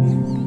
Thank